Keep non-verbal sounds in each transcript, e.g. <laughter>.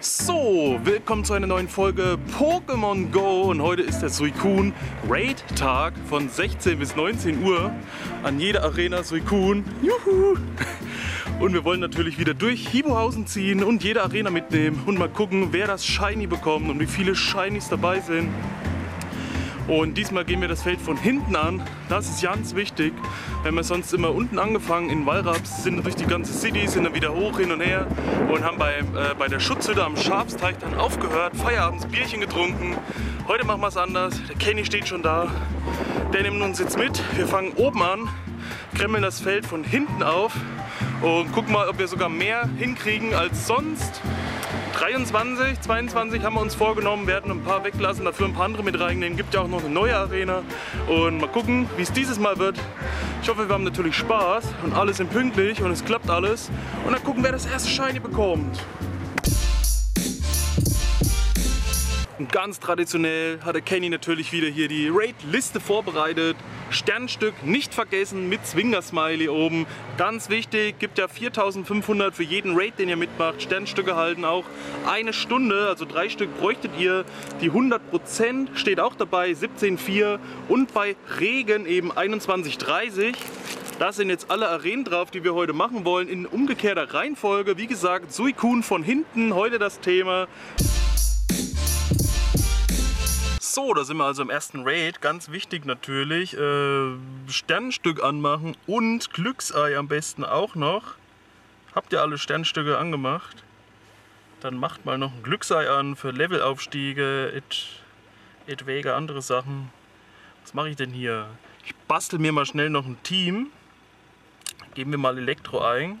So, willkommen zu einer neuen Folge Pokémon Go und heute ist der Suicune Raid Tag von 16 bis 19 Uhr an jeder Arena Suicune. Juhu! Und wir wollen natürlich wieder durch Hibohausen ziehen und jede Arena mitnehmen und mal gucken, wer das Shiny bekommt und wie viele Shinies dabei sind. Und diesmal gehen wir das Feld von hinten an. Das ist ganz wichtig. Wir haben ja sonst immer unten angefangen in Wallraps, sind durch die ganze City, sind dann wieder hoch hin und her und haben bei, äh, bei der Schutzhütte am Schafsteich dann aufgehört, Feierabends Bierchen getrunken. Heute machen wir es anders. Der Kenny steht schon da. Der nimmt uns jetzt mit. Wir fangen oben an, kremmeln das Feld von hinten auf und gucken mal, ob wir sogar mehr hinkriegen als sonst. 23, 22 haben wir uns vorgenommen, werden ein paar weglassen, dafür ein paar andere mit reinnehmen. Gibt ja auch noch eine neue Arena und mal gucken, wie es dieses Mal wird. Ich hoffe, wir haben natürlich Spaß und alle sind pünktlich und es klappt alles. Und dann gucken, wer das erste Shiny bekommt. Und ganz traditionell hat der Kenny natürlich wieder hier die Raid-Liste vorbereitet. Sternstück nicht vergessen mit Zwinger-Smiley oben. Ganz wichtig, gibt ja 4500 für jeden Raid, den ihr mitmacht. Sternstücke halten auch eine Stunde, also drei Stück bräuchtet ihr. Die 100% steht auch dabei, 17,4 und bei Regen eben 21,30. Da sind jetzt alle Arenen drauf, die wir heute machen wollen, in umgekehrter Reihenfolge. Wie gesagt, Suikun von hinten, heute das Thema. So, da sind wir also im ersten Raid. Ganz wichtig natürlich, äh, Sternstück anmachen und Glücksei am besten auch noch. Habt ihr alle Sternstücke angemacht? Dann macht mal noch ein Glücksei an für Levelaufstiege, et, andere Sachen. Was mache ich denn hier? Ich bastel mir mal schnell noch ein Team. Geben wir mal Elektro ein.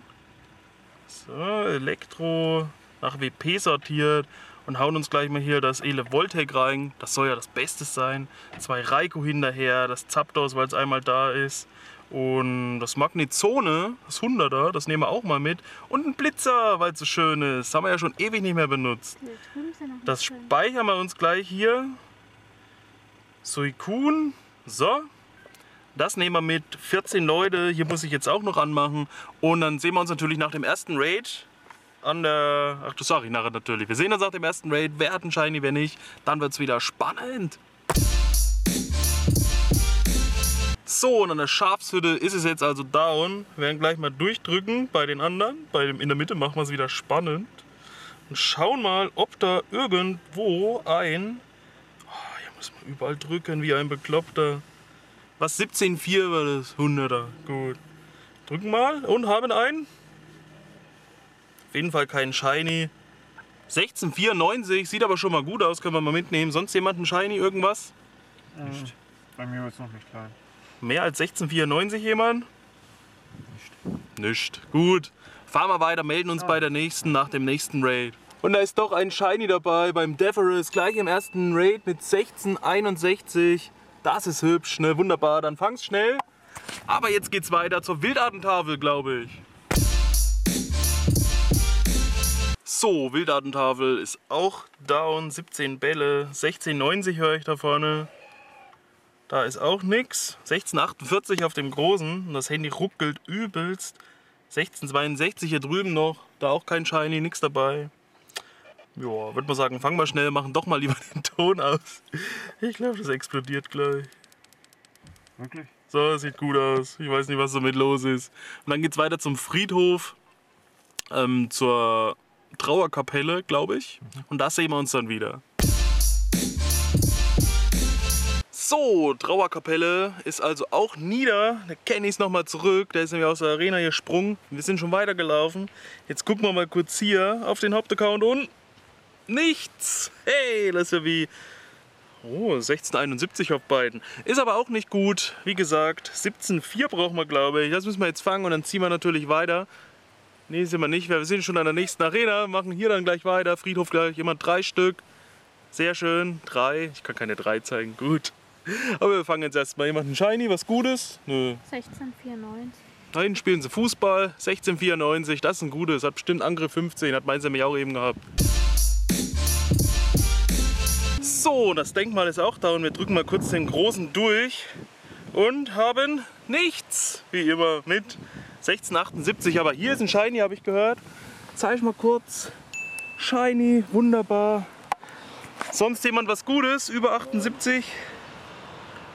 So, Elektro nach WP sortiert und hauen uns gleich mal hier das Ele Voltec rein. Das soll ja das Beste sein. Zwei Raikou hinterher, das Zapdos, weil es einmal da ist. Und das Magnezone, das 100er, das nehmen wir auch mal mit. Und ein Blitzer, weil es so schön ist. Haben wir ja schon ewig nicht mehr benutzt. Das speichern wir uns gleich hier. Suikun. So. Das nehmen wir mit. 14 Leute. Hier muss ich jetzt auch noch anmachen. Und dann sehen wir uns natürlich nach dem ersten Raid an der. Ach, das sage ich nachher natürlich. Wir sehen uns nach dem ersten Raid. Wer hat einen Shiny, wer nicht. Dann wird es wieder spannend. So, und an der Schafshütte ist es jetzt also down. Wir werden gleich mal durchdrücken bei den anderen. Bei dem in der Mitte machen wir es wieder spannend. Und schauen mal, ob da irgendwo ein. Oh, hier muss man überall drücken wie ein Bekloppter. Was? 17,4 war das? 100er. Gut. Drücken mal und haben einen. Auf jeden Fall kein Shiny. 1694, sieht aber schon mal gut aus, können wir mal mitnehmen. Sonst jemand ein Shiny, irgendwas? Nicht. Bei mir wird es noch nicht klein. Mehr als 1694 jemand? Nicht. Nicht. Gut. Fahren wir weiter, melden uns bei der nächsten, nach dem nächsten Raid. Und da ist doch ein Shiny dabei beim Deverus, gleich im ersten Raid mit 1661. Das ist hübsch, ne? Wunderbar. Dann fang's schnell. Aber jetzt geht's weiter zur Wildartentafel, glaube ich. So, Wildartentafel ist auch down. 17 Bälle. 16,90 höre ich da vorne. Da ist auch nix. 16,48 auf dem großen. Das Handy ruckelt übelst. 16,62 hier drüben noch. Da auch kein Shiny, nix dabei. Ja, würde man sagen, fangen wir schnell, machen doch mal lieber <laughs> den Ton aus. Ich glaube, das explodiert gleich. Wirklich? So, sieht gut aus. Ich weiß nicht, was damit los ist. Und dann geht's weiter zum Friedhof. Ähm, zur Trauerkapelle, glaube ich. Und da sehen wir uns dann wieder. So, Trauerkapelle ist also auch nieder. Der Kenny ist nochmal zurück. Der ist nämlich aus der Arena gesprungen. Wir sind schon weitergelaufen. Jetzt gucken wir mal kurz hier auf den Hauptaccount und nichts. Hey, das ist ja wie Oh, 1671 auf beiden. Ist aber auch nicht gut. Wie gesagt, 17,4 brauchen wir, glaube ich. Das müssen wir jetzt fangen und dann ziehen wir natürlich weiter. Nee, sind wir nicht. Wir sind schon an der nächsten Arena, machen hier dann gleich weiter. Friedhof gleich immer drei Stück. Sehr schön. Drei. Ich kann keine drei zeigen. Gut. Aber wir fangen jetzt erstmal. Jemand ein Shiny, was Gutes? Nö. 1694. Da hinten spielen sie Fußball. 1694, das ist ein gutes. Hat bestimmt Angriff 15, hat meins nämlich auch eben gehabt. So, das Denkmal ist auch da und wir drücken mal kurz den großen durch und haben nichts, wie immer, mit 1678. Aber hier ist ein Shiny, habe ich gehört. Zeig ich mal kurz. Shiny, wunderbar. Sonst jemand was Gutes? Über 78?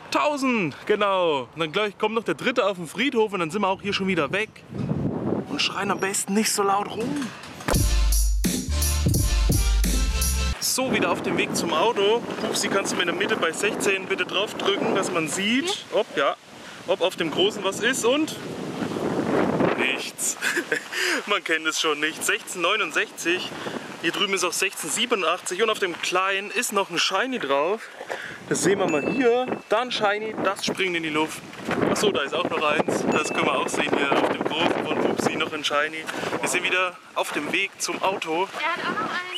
1000, genau. Und dann gleich kommt noch der dritte auf den Friedhof und dann sind wir auch hier schon wieder weg. Und schreien am besten nicht so laut rum. So, wieder auf dem Weg zum Auto. Pupsi, kannst du mir in der Mitte bei 16 bitte draufdrücken, dass man sieht, ob, ja, ob auf dem Großen was ist und nichts. <laughs> man kennt es schon nicht. 1669 hier drüben ist auch 1687 und auf dem kleinen ist noch ein Shiny drauf. Das sehen wir mal hier. Dann Shiny, das springt in die Luft. Achso, da ist auch noch eins. Das können wir auch sehen hier auf dem großen von Pupsi noch ein Shiny. Wir sind wieder auf dem Weg zum Auto. Der hat auch noch eins.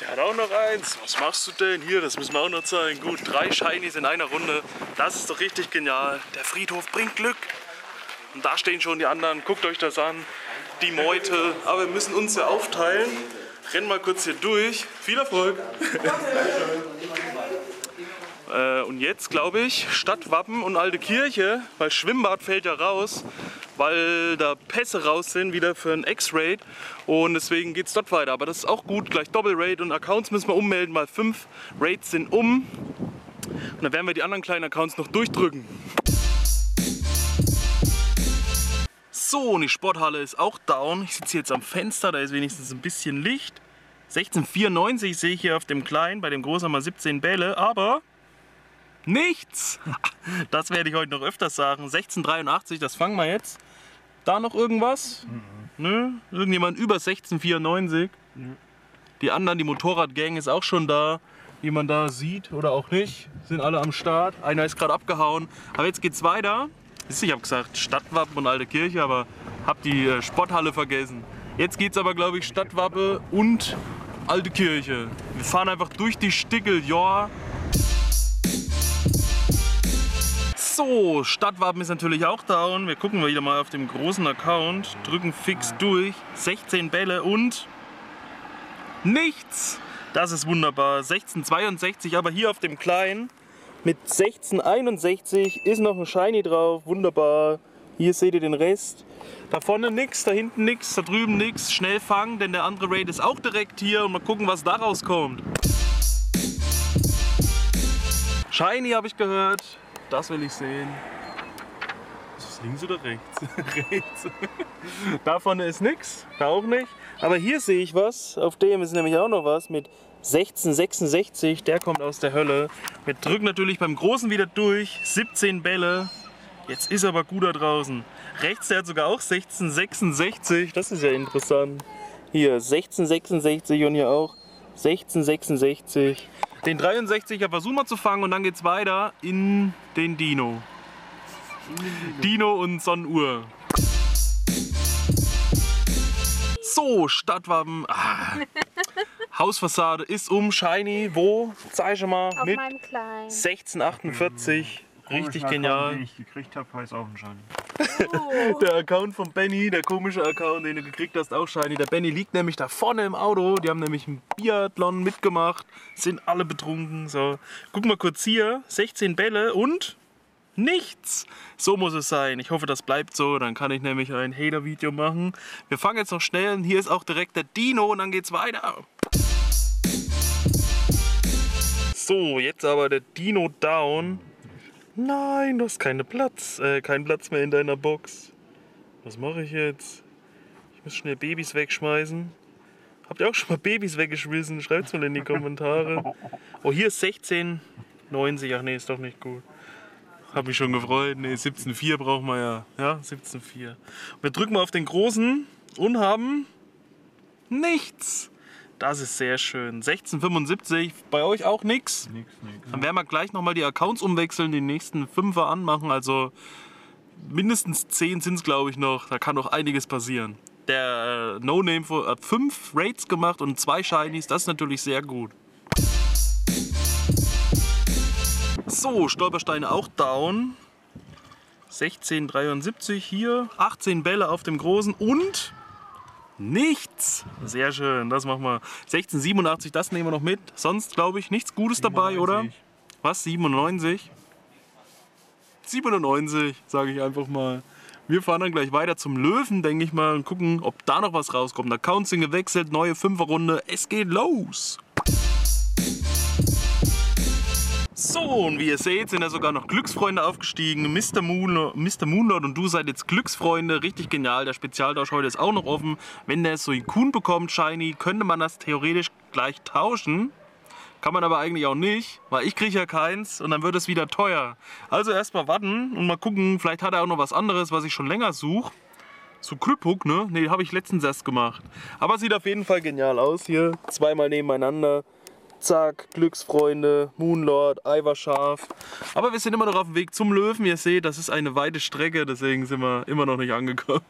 Der hat auch noch eins. Was machst du denn hier? Das müssen wir auch noch zeigen. Gut, drei Shinies in einer Runde. Das ist doch richtig genial. Der Friedhof bringt Glück. Und da stehen schon die anderen. Guckt euch das an. Die Meute. Aber wir müssen uns ja aufteilen renn mal kurz hier durch. Viel Erfolg! <laughs> äh, und jetzt glaube ich Stadtwappen und alte Kirche, weil Schwimmbad fällt ja raus, weil da Pässe raus sind wieder für ein X-Raid und deswegen geht es dort weiter. Aber das ist auch gut, gleich Doppel-Raid und Accounts müssen wir ummelden, weil fünf Raids sind um. Und dann werden wir die anderen kleinen Accounts noch durchdrücken. So, und die Sporthalle ist auch down. Ich sitze jetzt am Fenster, da ist wenigstens ein bisschen Licht. 1694 sehe ich hier auf dem kleinen, bei dem großen haben wir 17 Bälle, aber nichts. <laughs> Das werde ich heute noch öfters sagen. 1683, das fangen wir jetzt. Da noch irgendwas? Mhm. Nö, irgendjemand über 1694. Mhm. Die anderen, die Motorradgang ist auch schon da, wie man da sieht oder auch nicht. Sind alle am Start. Einer ist gerade abgehauen. Aber jetzt geht's weiter. Ich habe gesagt Stadtwappen und alte Kirche, aber habe die äh, Sporthalle vergessen. Jetzt geht es aber, glaube ich, Stadtwappe und alte Kirche. Wir fahren einfach durch die Stickel, ja. So, Stadtwappen ist natürlich auch down. Wir gucken wieder mal auf dem großen Account, drücken fix durch. 16 Bälle und nichts. Das ist wunderbar. 1662, aber hier auf dem kleinen mit 1661 ist noch ein Shiny drauf, wunderbar. Hier seht ihr den Rest. Da vorne nichts, da hinten nichts, da drüben nichts. Schnell fangen, denn der andere Raid ist auch direkt hier und mal gucken, was daraus kommt. Shiny habe ich gehört. Das will ich sehen. Ist das links oder rechts? <laughs> rechts. da vorne ist nichts, da auch nicht. Aber hier sehe ich was. Auf dem ist nämlich auch noch was mit 1666, der kommt aus der Hölle. Wir drücken natürlich beim Großen wieder durch, 17 Bälle. Jetzt ist aber gut da draußen. Rechts, der hat sogar auch 1666, das ist ja interessant. Hier 1666 und hier auch 1666. Den 63er versuchen wir zu fangen und dann geht's weiter in den Dino. Dino und Sonnenuhr. So, Stadtwappen. Ah. <laughs> Hausfassade ist um, shiny. Wo? Zeig mal. Auf mit meinem Kleinen. 1648. Richtig genial. Den ich gekriegt habe, heißt auch ein Shiny. Oh. <laughs> Der Account von Benny, der komische Account, den du gekriegt hast, auch shiny. Der Benny liegt nämlich da vorne im Auto. Die haben nämlich einen Biathlon mitgemacht, sind alle betrunken. So, guck mal kurz hier, 16 Bälle und nichts. So muss es sein. Ich hoffe, das bleibt so. Dann kann ich nämlich ein Hater-Video machen. Wir fangen jetzt noch schnell an. Hier ist auch direkt der Dino und dann geht's weiter. So, jetzt aber der Dino down. Nein, du hast keine Platz, äh, keinen Platz mehr in deiner Box. Was mache ich jetzt? Ich muss schnell Babys wegschmeißen. Habt ihr auch schon mal Babys weggeschmissen? Schreibt's mal in die Kommentare. Oh, hier ist 16,90. Ach nee, ist doch nicht gut. Hab mich schon gefreut. Nee, 17,4 brauchen wir ja. Ja, 17,4. Wir drücken mal auf den großen und haben nichts. Das ist sehr schön. 1675, bei euch auch nichts? Nix, nix. Dann werden wir gleich nochmal die Accounts umwechseln, die nächsten Fünfer anmachen. Also mindestens 10 sind es, glaube ich, noch. Da kann noch einiges passieren. Der äh, No Name hat 5 Raids gemacht und 2 Shinies. Das ist natürlich sehr gut. So, Stolpersteine auch down. 1673 hier. 18 Bälle auf dem großen und Nichts. Sehr schön, das machen wir. 1687, das nehmen wir noch mit. Sonst glaube ich nichts Gutes dabei, oder? 97. Was? 97? 97, sage ich einfach mal. Wir fahren dann gleich weiter zum Löwen, denke ich mal, und gucken, ob da noch was rauskommt. Accounts sind gewechselt, neue Fünferrunde. Es geht los. So, und wie ihr seht, sind ja sogar noch Glücksfreunde aufgestiegen. Mr. Moonlord, Mr. Moonlord und du seid jetzt Glücksfreunde. Richtig genial. Der Spezialtausch heute ist auch noch offen. Wenn der so Kuhn bekommt, Shiny, könnte man das theoretisch gleich tauschen. Kann man aber eigentlich auch nicht, weil ich kriege ja keins und dann wird es wieder teuer. Also erstmal warten und mal gucken, vielleicht hat er auch noch was anderes, was ich schon länger suche. So Kryphook, ne? Ne, habe ich letztens erst gemacht. Aber sieht auf jeden Fall genial aus hier. Zweimal nebeneinander. Zack, Glücksfreunde, Moonlord, Eiverschaf. Aber wir sind immer noch auf dem Weg zum Löwen. Ihr seht, das ist eine weite Strecke, deswegen sind wir immer noch nicht angekommen.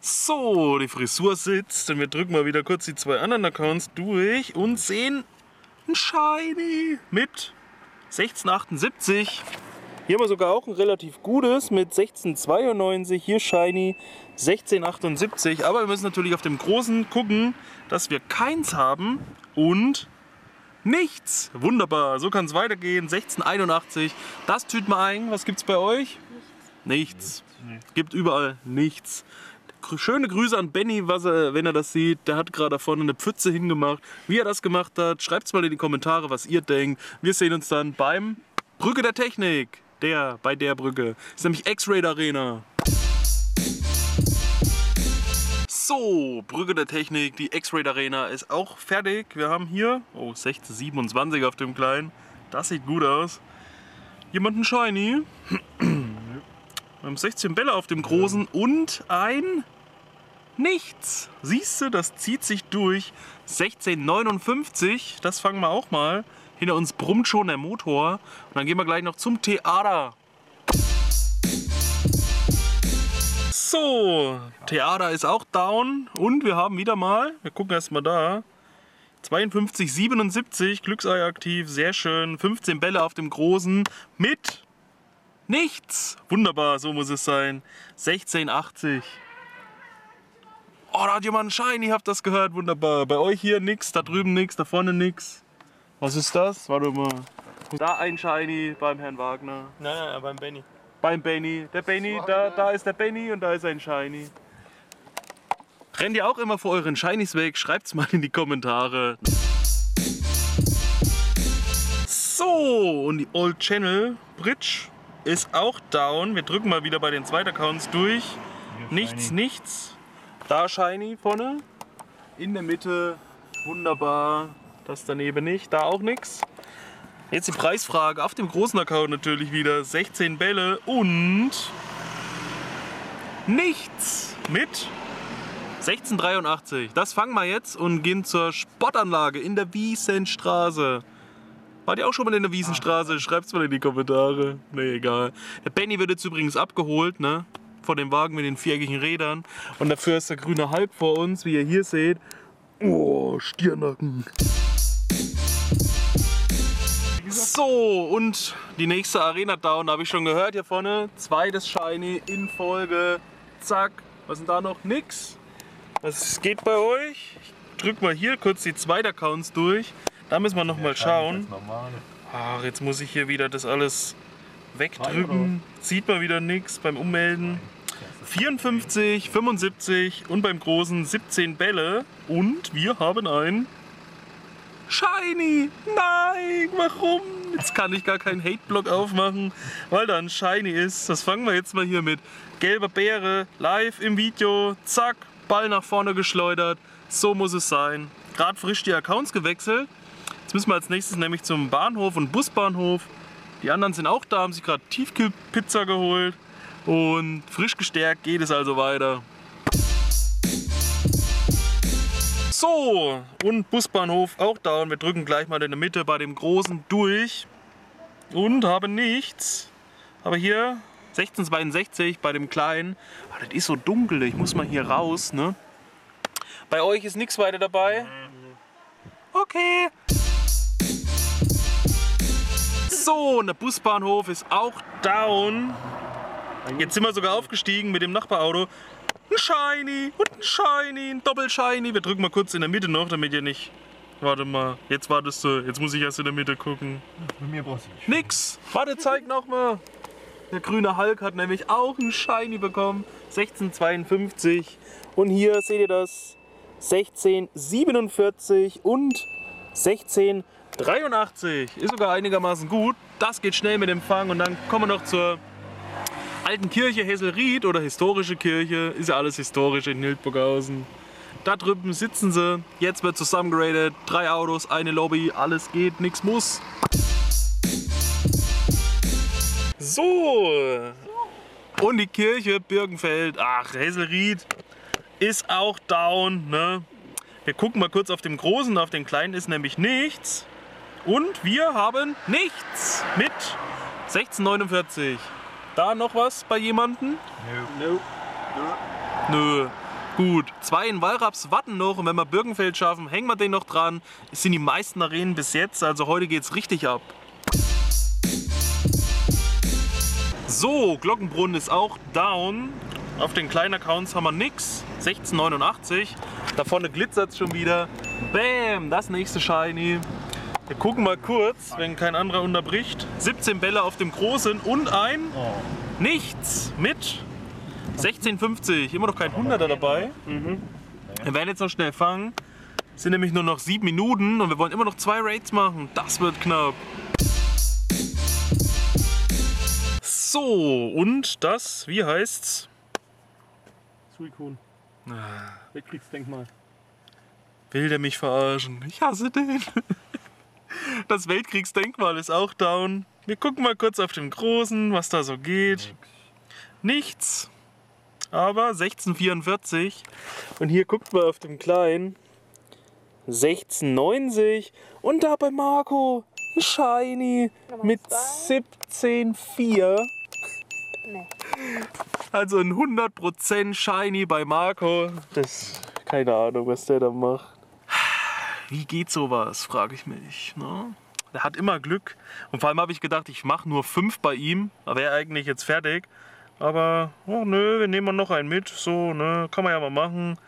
So, die Frisur sitzt und wir drücken mal wieder kurz die zwei anderen Accounts durch und sehen ein Shiny mit 1678. Hier haben wir sogar auch ein relativ gutes mit 1692. Hier Shiny 1678. Aber wir müssen natürlich auf dem großen gucken, dass wir keins haben und nichts. Wunderbar, so kann es weitergehen. 1681. Das tüt mal ein. Was gibt's bei euch? Nichts. nichts. Gibt überall nichts. Schöne Grüße an Benny, was er, wenn er das sieht. Der hat gerade da vorne eine Pfütze hingemacht. Wie er das gemacht hat, schreibt es mal in die Kommentare, was ihr denkt. Wir sehen uns dann beim Brücke der Technik. Der, bei der Brücke. Das ist nämlich X-Raid Arena. So, Brücke der Technik, die X-Raid Arena ist auch fertig. Wir haben hier, oh, 1627 auf dem kleinen. Das sieht gut aus. Jemanden Shiny. Wir haben 16 Bälle auf dem großen und ein nichts. Siehst du, das zieht sich durch. 1659, das fangen wir auch mal. Hinter uns brummt schon der Motor. Und dann gehen wir gleich noch zum Theater. So, Theater ist auch down. Und wir haben wieder mal, wir gucken erstmal da, 52, 77, Glücksei aktiv, sehr schön. 15 Bälle auf dem Großen mit nichts. Wunderbar, so muss es sein. 1680. Oh, da hat jemand einen Shiny, habt das gehört, wunderbar. Bei euch hier nix, da drüben nix, da vorne nix. Was ist das? Warte mal. Da ein Shiny beim Herrn Wagner. Nein, nein, beim Benny. Beim Benny. Der Benny, da, da ist der Benny und da ist ein Shiny. Rennt ihr auch immer vor euren Shinies weg? Schreibt's mal in die Kommentare. So, und die Old Channel Bridge ist auch down. Wir drücken mal wieder bei den zweiten Accounts durch. Nichts, shiny. nichts. Da Shiny vorne. In der Mitte. Wunderbar. Das daneben nicht, da auch nichts. Jetzt die Preisfrage auf dem großen Account natürlich wieder. 16 Bälle und nichts mit 1683. Das fangen wir jetzt und gehen zur Sportanlage in der Wiesenstraße. Wart ihr auch schon mal in der Wiesenstraße? Schreibt's mal in die Kommentare. Ne, egal. Der Benny wird jetzt übrigens abgeholt, ne? Vor dem Wagen mit den viereckigen Rädern. Und dafür ist der grüne Halb vor uns, wie ihr hier seht. Oh, Stirnacken. So, und die nächste Arena Down, habe ich schon gehört hier vorne. Zweites Shiny in Folge. Zack. Was sind da noch? Nix. Was geht bei euch? Ich drück mal hier kurz die zweiten Accounts durch. Da müssen wir noch mal schauen. Ach, jetzt muss ich hier wieder das alles wegdrücken. Sieht man wieder nichts beim Ummelden. 54, 75 und beim großen 17 Bälle. Und wir haben ein Shiny! Nein, warum? Jetzt kann ich gar keinen Hate-Block aufmachen, weil da ein Shiny ist. Das fangen wir jetzt mal hier mit. Gelbe Beere, live im Video, zack, Ball nach vorne geschleudert. So muss es sein. Gerade frisch die Accounts gewechselt. Jetzt müssen wir als nächstes nämlich zum Bahnhof und Busbahnhof. Die anderen sind auch da, haben sich gerade Tiefkühlpizza geholt. Und frisch gestärkt geht es also weiter. So, und Busbahnhof auch da und wir drücken gleich mal in der Mitte bei dem großen durch und haben nichts. Aber hier 1662 bei dem kleinen, oh, das ist so dunkel, ich muss mal hier raus, ne? Bei euch ist nichts weiter dabei? Okay. So, und der Busbahnhof ist auch down. Jetzt sind wir sogar aufgestiegen mit dem Nachbarauto. Ein Shiny und ein Shiny, ein Doppel-Shiny. Wir drücken mal kurz in der Mitte noch, damit ihr nicht... Warte mal, jetzt wartest du. Jetzt muss ich erst in der Mitte gucken. Bei mir brauchst du nicht. Nix. Warte, zeig noch mal. Der grüne Hulk hat nämlich auch einen Shiny bekommen. 1652. Und hier seht ihr das. 1647 und 1683. Ist sogar einigermaßen gut. Das geht schnell mit dem Fang. Und dann kommen wir noch zur alten Kirche Hesselried oder historische Kirche. Ist ja alles historisch in Hildburghausen. Da drüben sitzen sie. Jetzt wird zusammengeradet. Drei Autos, eine Lobby. Alles geht, nichts muss. So. Und die Kirche Birkenfeld, ach, Hesselried ist auch down. Ne? Wir gucken mal kurz auf dem Großen, auf dem Kleinen ist nämlich nichts. Und wir haben nichts mit 1649. Da noch was bei jemandem? No. Nö. Gut, zwei in Wallraps warten noch und wenn wir Birkenfeld schaffen, hängen wir den noch dran. Es sind die meisten Arenen bis jetzt, also heute geht's richtig ab. So, Glockenbrunn ist auch down. Auf den kleinen Accounts haben wir nix. 1689. Da vorne glitzert es schon wieder. Bam, das nächste Shiny. Wir gucken mal kurz, wenn kein anderer unterbricht. 17 Bälle auf dem großen und ein nichts mit 1650. Immer noch kein 100er dabei. Wir werden jetzt noch schnell fangen. Es sind nämlich nur noch sieben Minuten und wir wollen immer noch zwei Raids machen. Das wird knapp. So, und das, wie heißt's? Suikun. Weltkriegsdenkmal. Will der mich verarschen? Ich hasse den. <laughs> Das Weltkriegsdenkmal ist auch down. Wir gucken mal kurz auf den Großen, was da so geht. Nichts. Aber 1644. Und hier guckt mal auf dem Kleinen. 1690. Und da bei Marco ein Shiny mit 17,4. Nee. Also ein 100% Shiny bei Marco. Das, keine Ahnung, was der da macht. Wie geht sowas, frage ich mich. Ne? Der hat immer Glück. Und vor allem habe ich gedacht, ich mache nur fünf bei ihm. Da wäre eigentlich jetzt fertig. Aber, oh nö, wir nehmen mal noch einen mit. So, ne, kann man ja mal machen.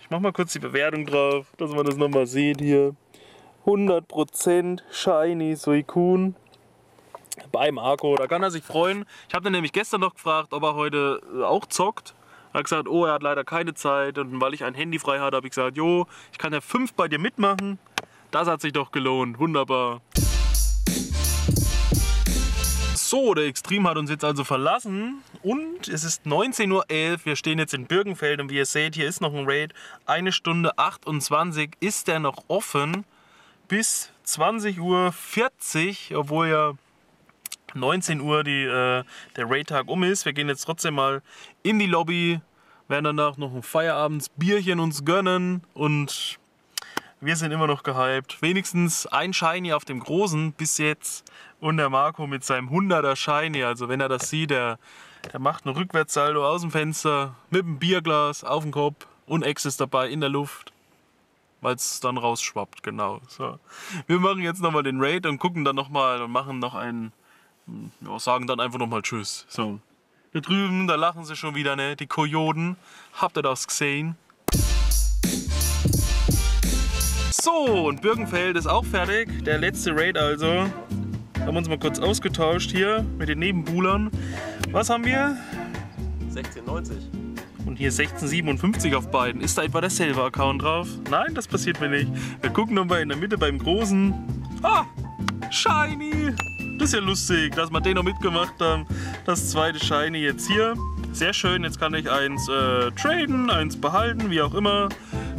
Ich mache mal kurz die Bewertung drauf, dass man das nochmal sieht hier. 100% Shiny Suicune beim Marco. Da kann er sich freuen. Ich habe den nämlich gestern noch gefragt, ob er heute äh, auch zockt. Er hat gesagt, oh, er hat leider keine Zeit. Und weil ich ein Handy frei hatte, habe ich gesagt, jo, ich kann ja fünf bei dir mitmachen. Das hat sich doch gelohnt. Wunderbar. So, der Extrem hat uns jetzt also verlassen und es ist 19.11 Uhr. Wir stehen jetzt in Birkenfeld und wie ihr seht, hier ist noch ein Raid. Eine Stunde 28 ist der noch offen bis 20.40 Uhr, obwohl ja 19 Uhr die, äh, der Raid-Tag um ist. Wir gehen jetzt trotzdem mal in die Lobby, werden danach noch ein Feierabendsbierchen uns gönnen und wir sind immer noch gehypt. Wenigstens ein Shiny auf dem Großen bis jetzt und der Marco mit seinem 100er Shiny. Also wenn er das sieht, der, der macht einen Rückwärtssaldo aus dem Fenster mit einem Bierglas auf dem Kopf und Ex ist dabei in der Luft weil es dann rausschwappt, genau. So. Wir machen jetzt nochmal den Raid und gucken dann nochmal und machen noch einen, ja, sagen dann einfach nochmal Tschüss. So. Da drüben, da lachen sie schon wieder, ne? Die Kojoten. Habt ihr das gesehen? So, und Birkenfeld ist auch fertig. Der letzte Raid also. Haben wir uns mal kurz ausgetauscht hier mit den Nebenbuhlern. Was haben wir? 1690. Und hier 1657 auf beiden. Ist da etwa derselbe Account drauf? Nein, das passiert mir nicht. Wir gucken nochmal in der Mitte beim Großen. Ah, Shiny. Das ist ja lustig, dass wir den noch mitgemacht haben. Das zweite Shiny jetzt hier. Sehr schön, jetzt kann ich eins äh, traden, eins behalten, wie auch immer.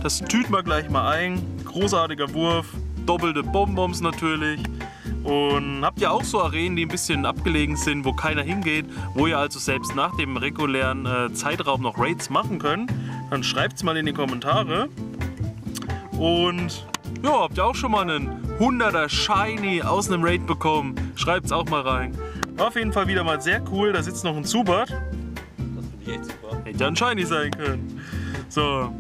Das tüten wir gleich mal ein. Großartiger Wurf. Doppelte Bonbons natürlich. Und habt ihr auch so Arenen, die ein bisschen abgelegen sind, wo keiner hingeht, wo ihr also selbst nach dem regulären äh, Zeitraum noch Raids machen könnt? Dann schreibt es mal in die Kommentare. Und ja, habt ihr auch schon mal einen 100er Shiny aus einem Raid bekommen? Schreibt es auch mal rein. War auf jeden Fall wieder mal sehr cool. Da sitzt noch ein Zubat. Das finde ich echt super. Hätte ja ein Shiny sein können. So.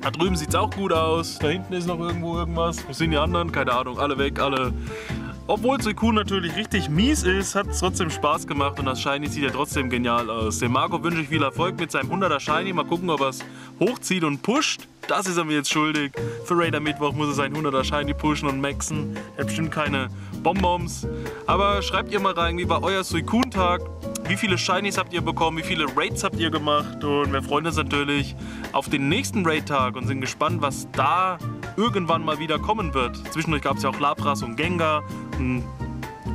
Da drüben sieht es auch gut aus. Da hinten ist noch irgendwo irgendwas. Wo sind die anderen? Keine Ahnung. Alle weg, alle. Obwohl Suicune natürlich richtig mies ist, hat es trotzdem Spaß gemacht und das Shiny sieht ja trotzdem genial aus. Dem Marco wünsche ich viel Erfolg mit seinem 100er Shiny. Mal gucken, ob er es hochzieht und pusht. Das ist er mir jetzt schuldig. Für Raider Mittwoch muss er sein 100er Shiny pushen und maxen. Er hat bestimmt keine Bonbons. Aber schreibt ihr mal rein, wie war euer Suicune-Tag? Wie viele Shinies habt ihr bekommen? Wie viele Raids habt ihr gemacht? Und wir freuen uns natürlich auf den nächsten Raid-Tag und sind gespannt, was da irgendwann mal wieder kommen wird. Zwischendurch gab es ja auch Labras und Gengar. Und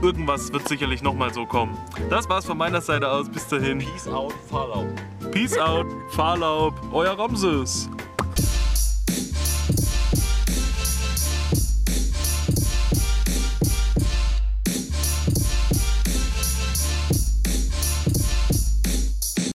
irgendwas wird sicherlich nochmal so kommen. Das war's von meiner Seite aus. Bis dahin. Peace out, Fahrlaub. Peace out, Fahrlaub, euer Ramses.